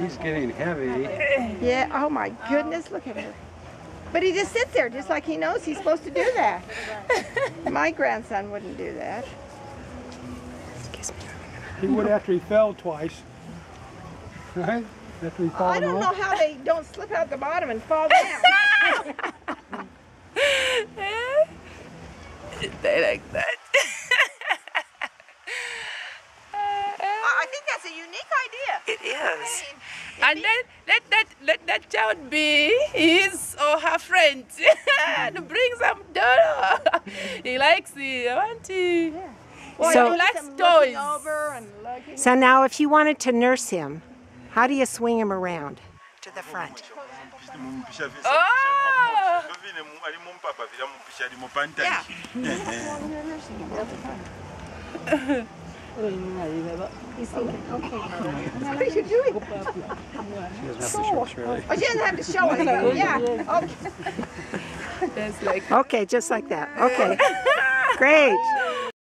He's getting heavy. Yeah, oh my goodness, look at her. But he just sits there just like he knows he's supposed to do that. My grandson wouldn't do that. He would after he fell twice. Right? After he fell I don't know how they don't slip out the bottom and fall down. they like that. I think that's a unique idea. It is. And then let that let that child be his or her friend and bring some dollars. he likes it. I want to. Well, So- he He likes likes him looking toys. over and. So now if you wanted to nurse him, how do you swing him around to the front? Oh! What oh! are you doing? He doesn't have to show us really. Oh, she doesn't have to show it. Yeah. Okay. That's like Okay, just like that. Okay. Great.